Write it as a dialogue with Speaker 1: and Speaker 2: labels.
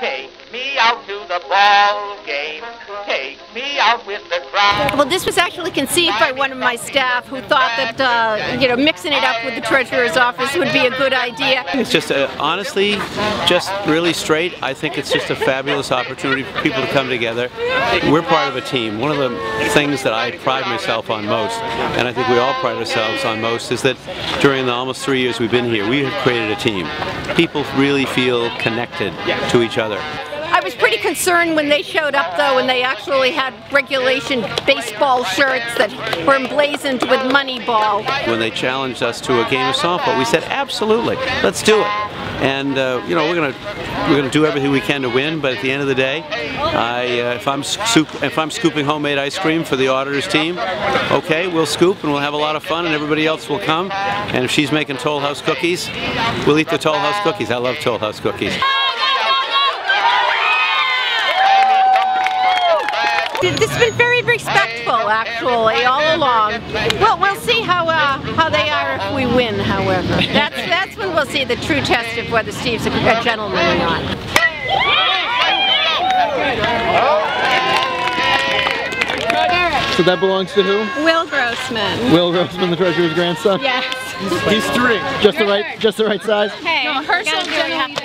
Speaker 1: Take me out to the ball game.
Speaker 2: Well, this was actually conceived by one of my staff who thought that, uh, you know, mixing it up with the treasurer's office would be a good idea.
Speaker 3: It's just, uh, honestly, just really straight. I think it's just a fabulous opportunity for people to come together. We're part of a team. One of the things that I pride myself on most, and I think we all pride ourselves on most, is that during the almost three years we've been here, we have created a team. People really feel connected to each other.
Speaker 2: I was pretty concerned when they showed up though and they actually had regulation baseball shirts that were emblazoned with Moneyball.
Speaker 3: When they challenged us to a game of softball, we said, absolutely, let's do it. And uh, you know we're gonna we're gonna do everything we can to win. But at the end of the day, I, uh, if I'm if I'm scooping homemade ice cream for the auditors team, okay, we'll scoop and we'll have a lot of fun, and everybody else will come. And if she's making Toll House cookies, we'll eat the Toll House cookies. I love Toll House cookies.
Speaker 2: It's been very respectful, actually, all along. Well, we'll see how uh, how they are if we win. However, that's that's when we'll see the true test of whether Steve's a, a gentleman or not.
Speaker 4: So that belongs to who?
Speaker 5: Will Grossman.
Speaker 4: Will Grossman, the treasurer's grandson.
Speaker 5: Yes.
Speaker 4: He's three. Just the right, just the right size.
Speaker 5: Hey, no, Herschel generally